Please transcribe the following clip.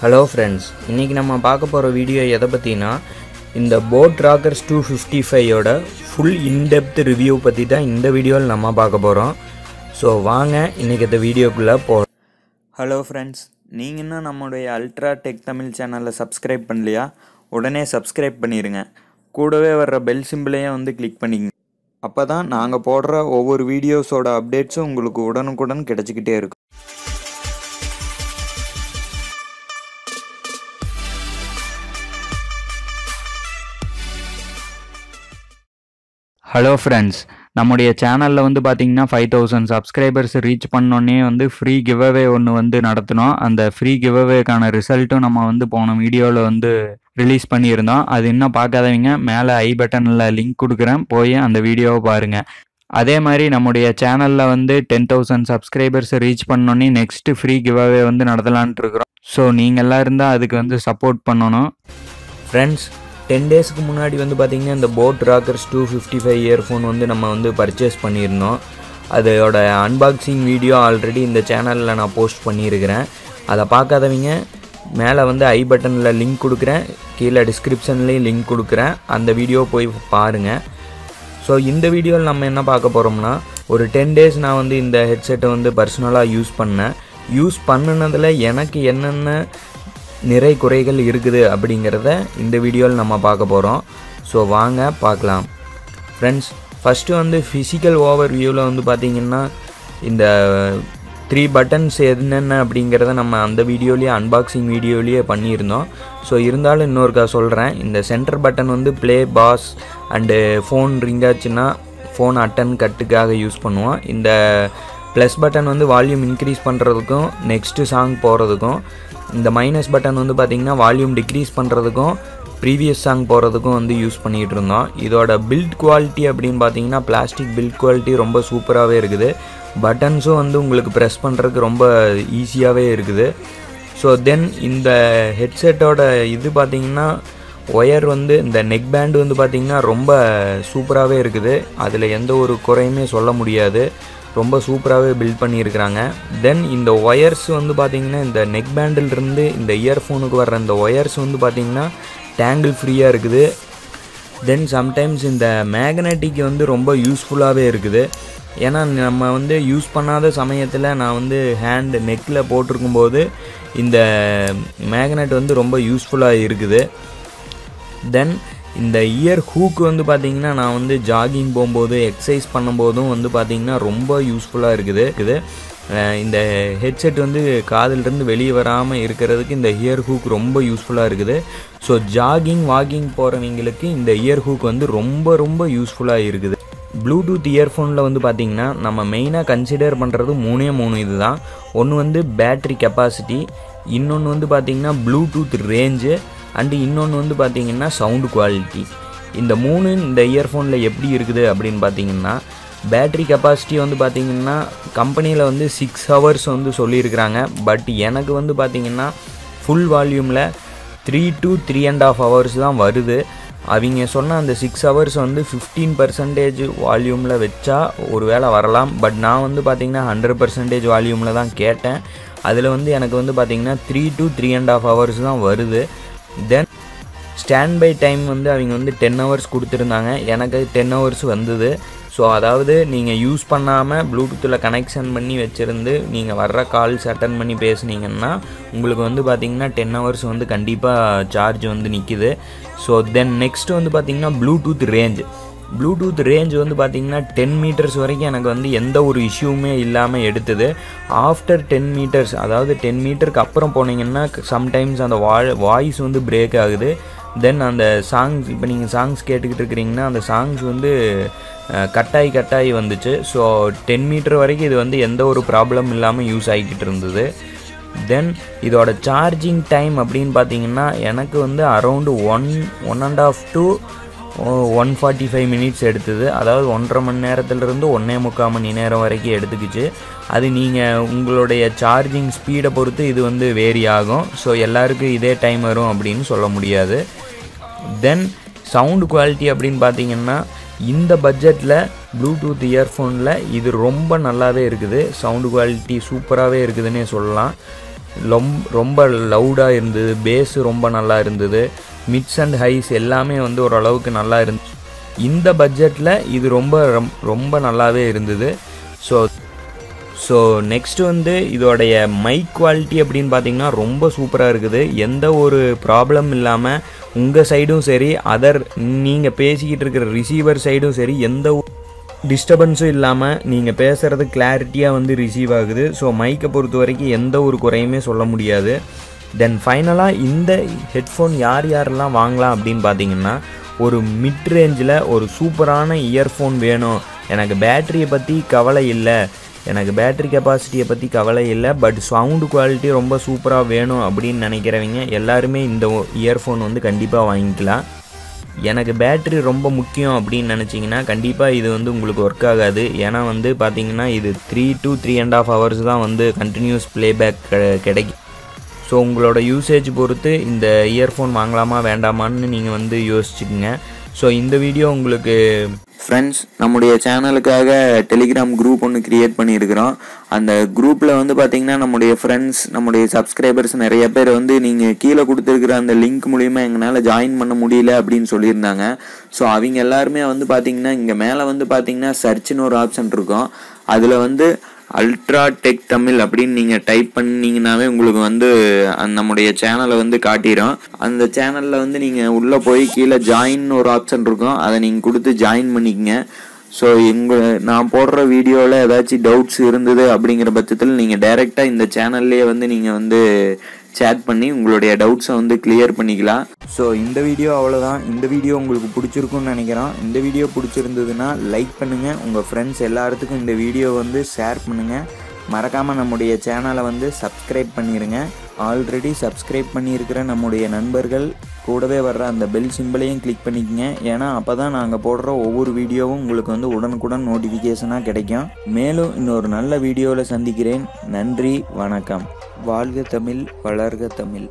Hello friends இன்றைக்கி நம்ம பார்க்க போகிற வீடியோ எதை பற்றினா இந்த போட் ராக்கர்ஸ் டூ ஃபிஃப்டி ஃபைவோட ஃபுல் இன்டெப்த் ரிவ்யூ பற்றி தான் இந்த வீடியோவில் நம்ம பார்க்க போகிறோம் ஸோ வாங்க இன்றைக்கி இந்த வீடியோக்குள்ளே போ ஹலோ ஃப்ரெண்ட்ஸ் நீங்கள் இன்னும் நம்மளுடைய அல்ட்ரா டெக் தமிழ் சேனலை சப்ஸ்கிரைப் பண்ணலையா? உடனே சப்ஸ்கிரைப் பண்ணிடுங்க கூடவே வர்ற பெல் சிம்பிளையும் வந்து கிளிக் பண்ணிக்கங்க. அப்போ தான் நாங்கள் போடுற ஒவ்வொரு வீடியோஸோட அப்டேட்ஸும் உங்களுக்கு உடனுக்குடன் கிடச்சிக்கிட்டே இருக்கும். ஹலோ ஃப்ரெண்ட்ஸ் நம்முடைய சேனலில் வந்து பார்த்தீங்கன்னா ஃபைவ் தௌசண்ட் சப்ஸ்கிரைபர்ஸ் ரீச் பண்ணோன்னே வந்து ஃப்ரீ கிவ்அவே ஒன்று வந்து நடத்தினோம். அந்த ஃப்ரீ கிவ்அவேக்கான ரிசல்ட்டும் நம்ம வந்து போன வீடியோவில் வந்து ரிலீஸ் பண்ணியிருந்தோம். அது இன்னும் பார்க்காதவங்க மேலே ஐ பட்டனில் லிங்க் கொடுக்குறேன். போய் அந்த வீடியோவை பாருங்கள் அதே மாதிரி நம்முடைய சேனலில் வந்து டென் தௌசண்ட் சப்ஸ்கிரைபர்ஸ் ரீச் பண்ணோன்னே நெக்ஸ்ட்டு ஃப்ரீ கிவ்அவே வந்து நடத்தலான்ட்டு இருக்கிறோம். ஸோ நீங்கள் எல்லாம் இருந்தால் அதுக்கு வந்து சப்போர்ட் பண்ணணும். ஃப்ரெண்ட்ஸ் டென் டேஸ்க்கு முன்னாடி வந்து பார்த்திங்கன்னா இந்த boAt Rockerz two fifty five earphone வந்து நம்ம வந்து பர்ச்சேஸ் பண்ணியிருந்தோம். அதோட அன்பாக்சிங் வீடியோ ஆல்ரெடி இந்த சேனலில் நான் போஸ்ட் பண்ணியிருக்கிறேன். அதை பார்க்காதவங்க மேலே வந்து ஐ பட்டனில் லிங்க் கொடுக்குறேன். கீழே டிஸ்கிரிப்ஷன்லேயும் லிங்க் கொடுக்குறேன். அந்த வீடியோ போய் பாருங்கள் ஸோ இந்த வீடியோவில் நம்ம என்ன பார்க்க போகிறோம்னா ஒரு டென் டேஸ் நான் வந்து இந்த ஹெட்செட்டை வந்து பர்சனலாக யூஸ் பண்ணேன். யூஸ் பண்ணினதில் எனக்கு என்னென்ன நிறை குறைகள் இருக்குது அப்படிங்கிறத இந்த வீடியோவில் நம்ம பார்க்க போகிறோம் ஸோ வாங்க பார்க்கலாம். ஃப்ரெண்ட்ஸ் ஃபஸ்ட்டு வந்து ஃபிசிக்கல் ஓவர் வியூவில் வந்து பார்த்திங்கன்னா இந்த த்ரீ பட்டன்ஸ் என்னென்ன அப்படிங்கிறத நம்ம அந்த வீடியோலேயே அன்பாக்சிங் வீடியோலேயே பண்ணியிருந்தோம். ஸோ இருந்தாலும் இன்னொருக்கா சொல்கிறேன் இந்த சென்டர் பட்டன் வந்து play pause and phone ring ஆச்சுன்னா ஃபோன் அட்டன் கட்டுக்காக யூஸ் பண்ணுவோம். இந்த ப்ளஸ் பட்டன் வந்து வால்யூம் இன்க்ரீஸ் பண்ணுறதுக்கும் நெக்ஸ்ட்டு சாங் போகிறதுக்கும் இந்த மைனஸ் பட்டன் வந்து பார்த்திங்கன்னா வால்யூம் டிக்ரீஸ் பண்ணுறதுக்கும் ப்ரீவியஸ் சாங் போகிறதுக்கும் வந்து யூஸ் பண்ணிகிட்டு இருந்தோம். இதோட பில்ட் குவாலிட்டி அப்படின்னு பார்த்தீங்கன்னா பிளாஸ்டிக் பில்ட் குவாலிட்டி ரொம்ப சூப்பராகவே இருக்குது. பட்டன்ஸும் வந்து உங்களுக்கு ப்ரெஸ் பண்ணுறதுக்கு ரொம்ப ஈஸியாகவே இருக்குது. ஸோ தென் இந்த ஹெட்செட்டோட இது பார்த்திங்கன்னா ஒயர் வந்து இந்த நெக் பேண்டு வந்து பார்த்திங்கன்னா ரொம்ப சூப்பராகவே இருக்குது. அதில் எந்த ஒரு குறையுமே சொல்ல முடியாது. ரொம்ப சூப்பராகவே பில்ட் பண்ணியிருக்கிறாங்க. தென் இந்த ஒயர்ஸ் வந்து பார்த்திங்கன்னா இந்த நெக் பேண்டிலிருந்து இந்த இயர்ஃபோனுக்கு வர்ற இந்த ஒயர்ஸ் வந்து பார்த்திங்கன்னா டேங்கிள் ஃப்ரீயாக இருக்குது. தென் சம்டைம்ஸ் இந்த மேக்னட்டிக் வந்து ரொம்ப யூஸ்ஃபுல்லாகவே இருக்குது. ஏன்னா நம்ம வந்து யூஸ் பண்ணாத சமயத்தில் நான் வந்து ஹேண்ட் நெக்கில் போட்டிருக்கும்போது இந்த மேக்னெட் வந்து ரொம்ப யூஸ்ஃபுல்லாக இருக்குது. தென் இந்த இயர் ஹூக் வந்து பார்த்திங்கன்னா நான் வந்து ஜாகிங் போகும்போது எக்ஸசைஸ் பண்ணும்போதும் வந்து பார்த்திங்கன்னா ரொம்ப யூஸ்ஃபுல்லாக இருக்குது. இது இந்த ஹெட்செட் வந்து காதிலிருந்து வெளியே வராமல் இருக்கிறதுக்கு இந்த இயர் ஹூக் ரொம்ப யூஸ்ஃபுல்லாக இருக்குது. ஸோ ஜாகிங் வாக்கிங் போகிறவங்களுக்கு இந்த இயர் ஹூக் வந்து ரொம்ப ரொம்ப யூஸ்ஃபுல்லாக இருக்குது. ப்ளூடூத் இயர்ஃபோனில் வந்து பார்த்திங்கன்னா நம்ம மெயினாக கன்சிடர் பண்ணுறது மூணே மூணு இது தான் ஒன்று வந்து பேட்ரி கெப்பாசிட்டி இன்னொன்று வந்து பார்த்திங்கன்னா ப்ளூடூத் ரேஞ்சு அண்டு இன்னொன்று வந்து பார்த்திங்கன்னா சவுண்டு குவாலிட்டி. இந்த மூணு இந்த இயர்ஃபோனில் எப்படி இருக்குது அப்படின்னு பார்த்தீங்கன்னா பேட்ரி கெப்பாசிட்டி வந்து பார்த்திங்கன்னா கம்பெனியில் வந்து சிக்ஸ் ஹவர்ஸ் வந்து சொல்லியிருக்கிறாங்க. பட் எனக்கு வந்து பார்த்திங்கன்னா full வால்யூமில் three to three and half hours தான் வருது. அவங்க சொன்ன அந்த சிக்ஸ் ஹவர்ஸ் வந்து ஃபிஃப்டீன் பர்சன்டேஜ் வால்யூமில் வச்சா ஒரு வேளை வரலாம். பட் நான் வந்து பார்த்திங்கன்னா ஹண்ட்ரட் பர்சன்டேஜ் வால்யூமில் தான் கேட்டேன். அதில் வந்து எனக்கு வந்து பார்த்திங்கன்னா three to three and half hours தான் வருது. தென் ஸ்டாண்ட் பை டைம் வந்து அவங்க வந்து டென் ஹவர்ஸ் கொடுத்துருந்தாங்க. எனக்கு டென் ஹவர்ஸ் வந்தது. ஸோ அதாவது நீங்கள் யூஸ் பண்ணாமல் ப்ளூடூத்தில் கனெக்ஷன் பண்ணி வச்சுருந்து நீங்கள் வர்ற கால்ஸ் அட்டன் பண்ணி பேசுனீங்கன்னா உங்களுக்கு வந்து பார்த்திங்கன்னா டென் ஹவர்ஸ் வந்து கண்டிப்பாக சார்ஜ் வந்து நிற்கிது ஸோ தென் நெக்ஸ்ட் வந்து பார்த்திங்கன்னா ப்ளூடூத் ரேஞ்ச் ப்ளூடூத் ரேஞ்ச் வந்து பார்த்திங்கன்னா டென் மீட்டர்ஸ் வரைக்கும் எனக்கு வந்து எந்த ஒரு இஷ்யூவுமே இல்லாமல் எடுத்தது. ஆஃப்டர் டென் மீட்டர்ஸ் அதாவது டென் மீட்டருக்கு அப்புறம் போனீங்கன்னா சம்டைம்ஸ் அந்த வா வாய்ஸ் வந்து பிரேக் ஆகுது. தென் அந்த சாங்ஸ் இப்போ நீங்கள் சாங்ஸ் கேட்டுக்கிட்டு இருக்கிறீங்கன்னா அந்த சாங்ஸ் வந்து கட்டாயி கட்டாயி வந்துச்சு. ஸோ டென் மீட்டர் வரைக்கும் இது வந்து எந்த ஒரு ப்ராப்ளம் இல்லாமல் யூஸ் ஆகிக்கிட்டு இருந்தது. தென் இதோட சார்ஜிங் டைம் அப்படின்னு பார்த்தீங்கன்னா எனக்கு வந்து around one one and half to one forty five minutes எடுத்தது. அதாவது ஒன்றரை மணி நேரத்துலேருந்து ஒன்றே முக்கால் மணி நேரம் வரைக்கும் எடுத்துக்கிச்சு. அது நீங்கள் உங்களுடைய சார்ஜிங் ஸ்பீடை பொறுத்து இது வந்து வேரி ஆகும். ஸோ எல்லாருக்கும் இதே டைம் வரும் அப்படின்னு சொல்ல முடியாது. தென் சவுண்டு குவாலிட்டி அப்படின்னு பார்த்தீங்கன்னா இந்த பட்ஜெட்டில் ப்ளூடூத் இயர்ஃபோனில் இது ரொம்ப நல்லாவே இருக்குது. சவுண்டு குவாலிட்டி சூப்பராகவே இருக்குதுன்னே சொல்லலாம். ரொம்ப ரொம்ப லவுடாக இருந்தது பேஸு ரொம்ப நல்லா இருந்தது மிட்ஸ் அண்ட் ஹைஸ் எல்லாமே வந்து ஓரளவுக்கு நல்லா இருந்துச்சு இந்த பட்ஜெட்டில் இது ரொம்ப ரொம்- ரொம்ப நல்லாவே இருந்தது. ஸோ ஸோ நெக்ஸ்ட் வந்து இதோடைய மைக் குவாலிட்டி அப்படின்னு பார்த்தீங்கன்னா ரொம்ப சூப்பராக இருக்குது. எந்த ஒரு ப்ராப்ளம் இல்லாமல் உங்கள் சைடும் சரி அதர் நீங்கள் பேசிக்கிட்டு இருக்கிற ரிசீவர் சைடும் சரி எந்த டிஸ்டர்பன்ஸும் இல்லாமல் நீங்கள் பேசுகிறது கிளாரிட்டியாக வந்து ரிசீவ் ஆகுது. ஸோ மைக்கை பொறுத்த வரைக்கும் எந்த ஒரு குறையுமே சொல்ல முடியாது. தென் ஃபைனலாக இந்த ஹெட்ஃபோன் யார் யாரெல்லாம் வாங்கலாம் அப்படின்னு பார்த்தீங்கன்னா ஒரு மிட் ரேஞ்சில் ஒரு சூப்பரான இயர்ஃபோன் வேணும். எனக்கு பேட்டரியை பற்றி கவலை இல்லை. எனக்கு பேட்டரி கெப்பாசிட்டியை பற்றி கவலை இல்லை. பட் சவுண்டு குவாலிட்டி ரொம்ப சூப்பராக வேணும் அப்படின்னு நினைக்கிறவங்க எல்லாருமே இந்த இயர்ஃபோன் வந்து கண்டிப்பாக வாங்கிக்கலாம். எனக்கு பேட்டரி ரொம்ப முக்கியம் அப்படின்னு நினச்சிங்கன்னா கண்டிப்பாக இது வந்து உங்களுக்கு ஒர்க் ஆகாது. ஏன்னா வந்து பார்த்தீங்கன்னா இது three to three and half hours தான் வந்து கண்டினியூஸ் ப்ளேபேக் கிடைக்கும். ஸோ உங்களோட யூசேஜ் பொறுத்து இந்த இயர்ஃபோன் வாங்கலாமா வேண்டாமான்னு நீங்கள் வந்து யோசிச்சுக்கோங்க. ஸோ இந்த வீடியோ உங்களுக்கு ஃப்ரெண்ட்ஸ் நம்முடைய சேனலுக்காக டெலிகிராம் குரூப் ஒன்று க்ரியேட் பண்ணியிருக்கிறோம். அந்த குரூப்பில் வந்து பார்த்தீங்கன்னா நம்முடைய ஃப்ரெண்ட்ஸ் நம்முடைய சப்ஸ்கிரைபர்ஸ் நிறைய பேர் வந்து நீங்கள் கீழே கொடுத்துருக்குற அந்த லிங்க் மூலிமா எங்களால் ஜாயின் பண்ண முடியல அப்படின்னு சொல்லியிருந்தாங்க. ஸோ அவங்க எல்லாருமே வந்து பார்த்தீங்கன்னா இங்கே மேலே வந்து பார்த்தீங்கன்னா சர்ச்னு ஒரு ஆப்ஷன் இருக்கும். அதில் வந்து அல்ட்ரா டெக் தமிழ் அப்படின்னு நீங்கள் டைப் பண்ணிங்கனாவே உங்களுக்கு வந்து நம்முடைய சேனலை வந்து காட்டிடும் அந்த சேனலில் வந்து நீங்கள் உள்ளே போய் கீழே ஜாயின் ஒரு ஆப்ஷன் இருக்கும். அதை நீங்கள் கொடுத்து ஜாயின் பண்ணிக்கங்க. ஸோ எங்கள் நான் போடுற வீடியோவில் ஏதாச்சும் டவுட்ஸ் இருந்தது அப்படிங்கிற பட்சத்தில் நீங்கள் டைரெக்டாக இந்த சேனல்லையே வந்து நீங்கள் வந்து சேட் பண்ணி உங்களுடைய டவுட்ஸை வந்து கிளியர் பண்ணிக்கலாம். ஸோ இந்த வீடியோ அவ்வளோதான் இந்த வீடியோ உங்களுக்கு பிடிச்சிருக்குன்னு நினைக்கிறோம் இந்த வீடியோ பிடிச்சிருந்ததுன்னா லைக் பண்ணுங்கள் உங்கள் ஃப்ரெண்ட்ஸ் எல்லாத்துக்கும் இந்த வீடியோ வந்து ஷேர் பண்ணுங்கள் மறக்காமல் நம்முடைய சேனலை வந்து சப்ஸ்கிரைப் பண்ணிடுங்க ஆல்ரெடி சப்ஸ்கிரைப் பண்ணியிருக்கிற நம்முடைய நண்பர்கள் கூடவே வர்ற அந்த பெல் சிம்பிளையும் கிளிக் பண்ணிக்கங்க. ஏன்னா அப்போ தான் நாங்கள் போடுற ஒவ்வொரு வீடியோவும் உங்களுக்கு வந்து உடனுக்குடன் நோட்டிஃபிகேஷனாக கிடைக்கும். மேலும் இன்னொரு நல்ல வீடியோவில் சந்திக்கிறேன். நன்றி வணக்கம். வாழ்க தமிழ் வளர்க தமிழ்.